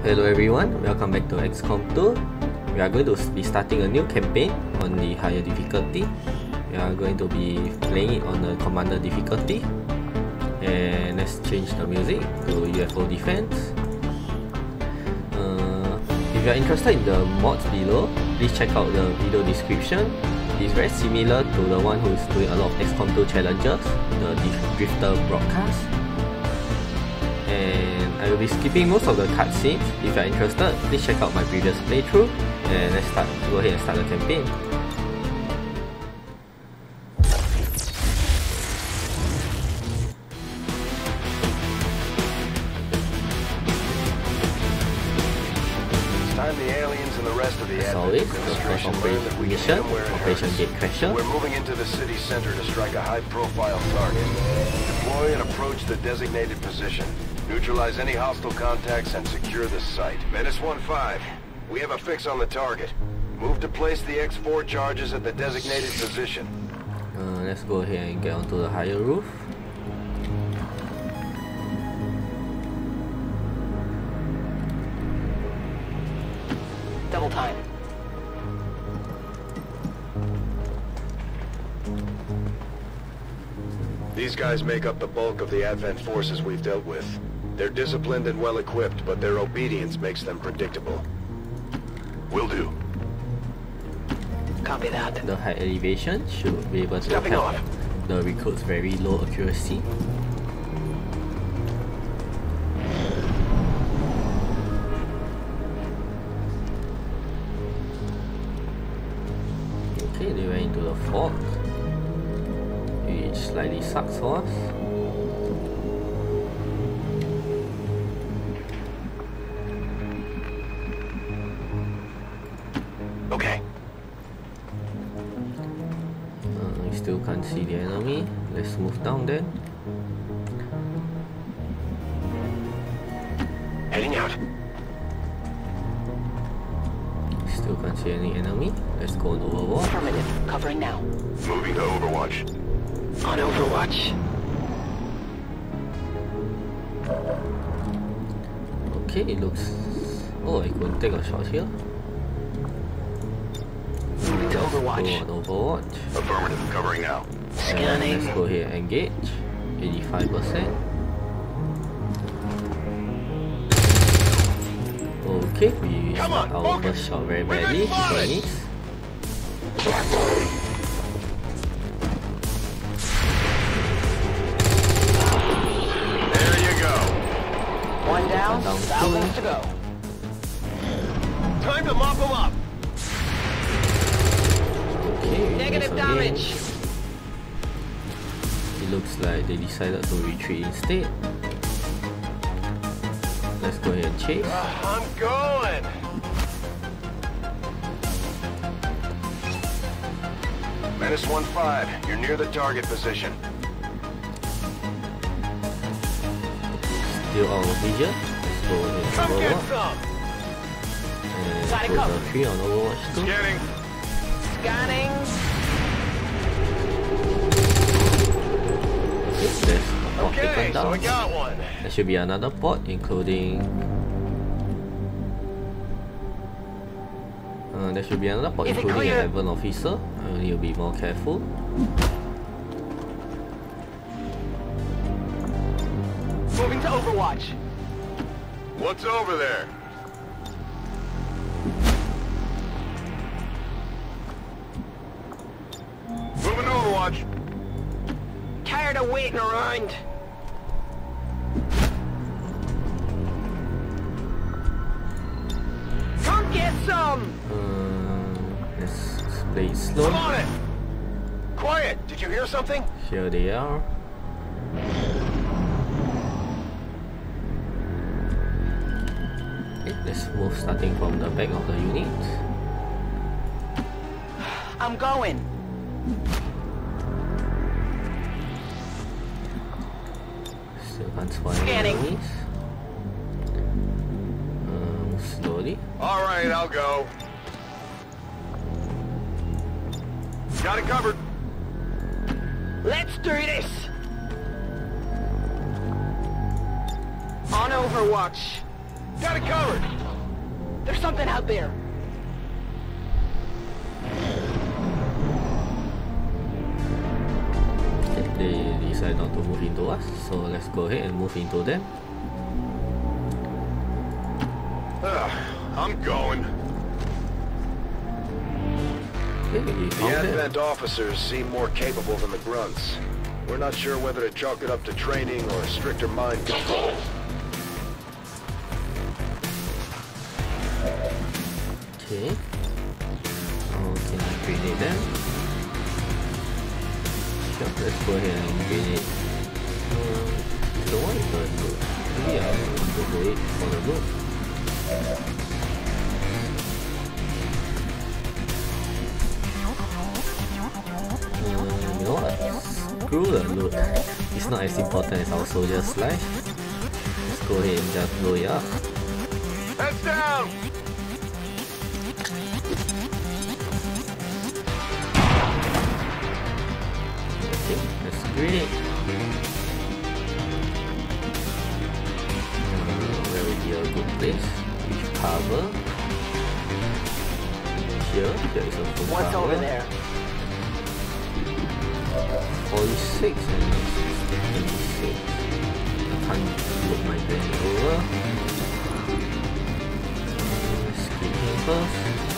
Hello everyone, welcome back to XCOM 2. We are going to be starting a new campaign on the higher difficulty. We are going to be playing it on the commander difficulty. And let's change the music to UFO defense. Uh, if you are interested in the mods below, please check out the video description. It's very similar to the one who is doing a lot of XCOM 2 challenges, the Drifter broadcast. And I will be skipping most of the cutscenes. If you are interested, please check out my previous playthrough. And let's start. Go ahead and start the campaign. It's time the aliens and the rest of the As always, the first administration learn that we operation mission, hit 'em where it Operation hurts. Gatecrasher. We're moving into the city center to strike a high-profile target. Deploy and approach the designated position. Neutralize any hostile contacts and secure the site. Menace 1-5, we have a fix on the target. Move to place the X4 charges at the designated position. Uh, let's go ahead and get onto the higher roof. Double time. These guys make up the bulk of the Advent forces we've dealt with. They're disciplined and well-equipped, but their obedience makes them predictable. Will do. Copy that. The high elevation should be able to Stepping help off. the recruits very low accuracy. Okay, they went into the fog, which slightly sucks for us. Down then. Heading out. Still can't see any enemy. Let's go on Overwatch. Affirmative. Covering now. Moving to Overwatch. On Overwatch. Okay, it looks... Oh, I could take a shot here. Moving to Go Overwatch. on Overwatch. Affirmative. Covering now. And Scanning. let's go here engage. 85%. Okay, we Come shot on, our focus. first shot very We've been badly. spotted. There you go. One down. Down two. Thousands to go. Time to mop them up. Okay, we Negative damage. It looks like they decided to retreat instead. Let's go ahead and chase. I'm going. Menace 1-5, you're near the target position. Still out of vision. Let's go ahead and Come get Overwatch. some. And Side put the 3 on Overwatch too. Getting. Scanning. Okay, there's a Okay, taken so down. we got one. There should be another port, including. Uh, there should be another port, Is it including an Advent officer. I need to be more careful. Moving to Overwatch. What's over there? Of waiting around. Come get some. Uh, let's play slow. on it. Quiet. Did you hear something? Here they are. Okay, let's move starting from the back of the unit. I'm going. Still can't spot any Scanning. enemies. Um, slowly. All right, I'll go. Got it covered. Let's do this! On Overwatch. Got it covered. There's something out there. They decide not to move into us, so let's go ahead and move into them. Ugh, I'm going. Okay, The them. Advent officers seem more capable than the grunts. We're not sure whether to chalk it up to training or stricter mind control. Okay. I grenade them? Sure, let's go ahead and grenade. Uh, the one is the. Maybe I want to go it for the loot. Uh, you know what? Screw the loot. It's not as important as our soldier's life. Let's go ahead and just blow it up. Heads down! Where a good place? With cover. Here, there is a full What's cover. over there? 46 and 66. I can't look my grenade over. Skip him first.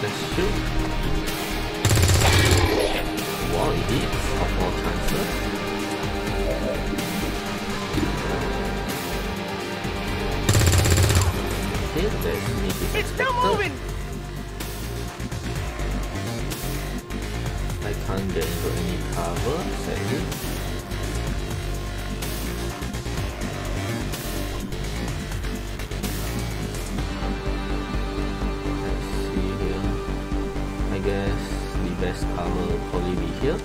Let's shoot. Wow, it hits of all chances. Okay, let's make it It's still moving! I can't get into any cover, sadly. Here.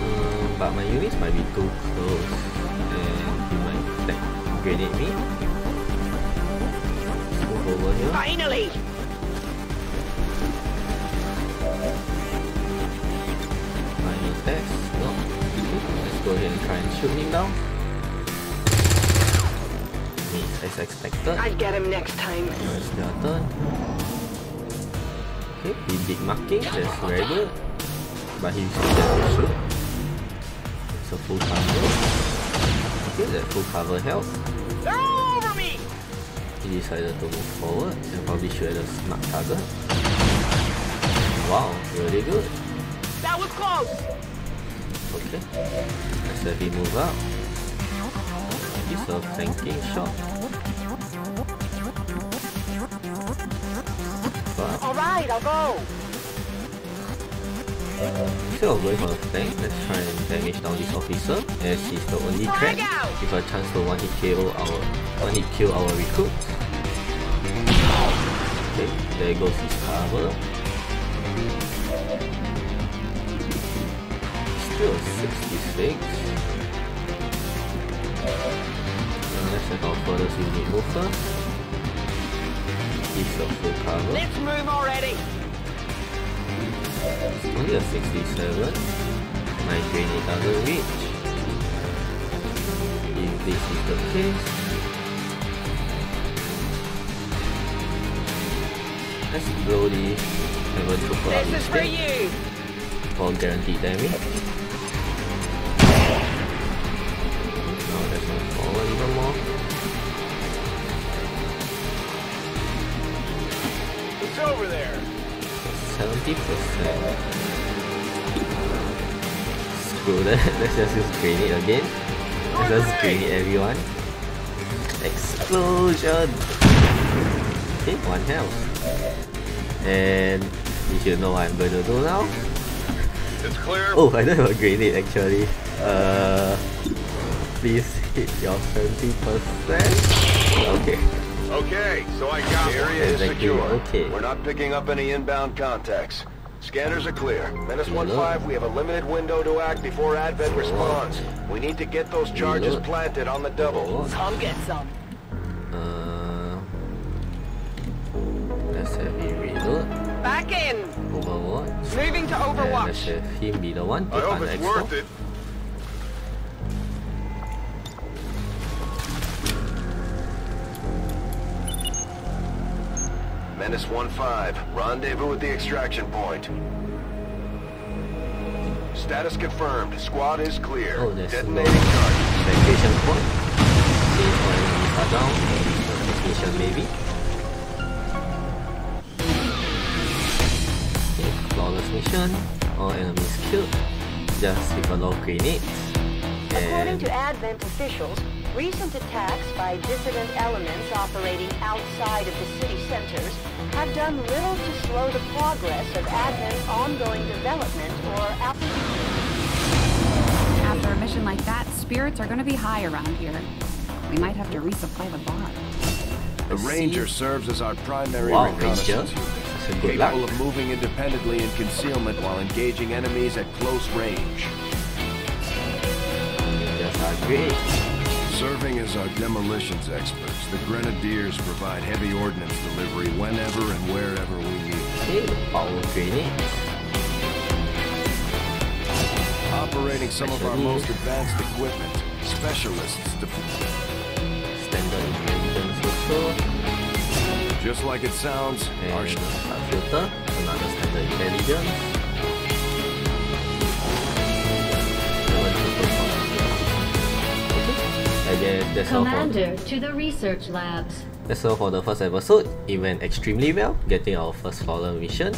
Um, but my units might be too close and he might like, grenade me. Move over here. Finally! Final test. No. Let's go ahead and try and shoot him down. Miss as expected. I'll get him next time. It's their turn. Okay, he did marking, that's very good. But he still gets to shoot. It's a full cover. Okay, that full cover helps. They're all over me! He decided to move forward and probably shoot at a smart target. Wow, really good. That was close! Okay. Let's have him move up. It's a flanking shot. But Alright, I'll go! Uh, instead of going for a flank, let's try and damage down this officer as he's the only threat with a chance to one hit KO our one hit kill our recruit. Okay, there goes his cover. Still 66. Let's have our furthest unit move first. Full cover. Let's move already! It's only a 67. My grenade doesn't reach. If this is the case, let's blow this Advent trooper up This is for instead you! for guaranteed damage. Move forward. It's over there. 70%. Screw that, let's just use grenade again. Let's just grenade everyone. Explosion! Okay, one health. And you should know what I'm going to do now. It's clear. Oh, I don't have a grenade actually. Uh, please hit your 70%. Okay. Okay, so I got the area is secure. okay. We're not picking up any inbound contacts. Scanners are clear. Menace 1-5, we have a limited window to act before Advent responds. We need to get those charges Reload. planted on the double. Reload. Come get some. Uh, let's have him reload. Back in. Overwatch. Moving to And let's Overwatch. have him be the one to I hope hunt it's Expo. worth it. Menace 1-5, rendezvous at the extraction point. Status confirmed. Squad is clear. Oh, there's no Detonating charges. vacation point. See if all are down. Notification maybe. Okay, flawless mission. All enemies killed. Just with a lot of grenades. According to Advent officials, recent attacks by dissident elements operating outside of the city centers have done little to slow the progress of Advent's ongoing development or application. After a mission like that, spirits are gonna be high around here. We might have to resupply the bar. The See? Ranger serves as our primary Wow, reconnaissance Ranger. unit, So luck. capable of moving independently in concealment while engaging enemies at close range. Rangers are great. Serving as our demolitions experts, the Grenadiers provide heavy ordnance delivery whenever and wherever we need. Okay. Operating some of our most advanced equipment, specialists Standard just like it sounds, our another standard intelligence. Okay, I guess that's all for Commander to the research labs. that's all for the first episode. It went extremely well, getting our first flawless mission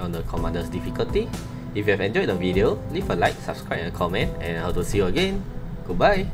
on the commander's difficulty. If you have enjoyed the video, leave a like, subscribe and comment, and I hope to see you again. Goodbye.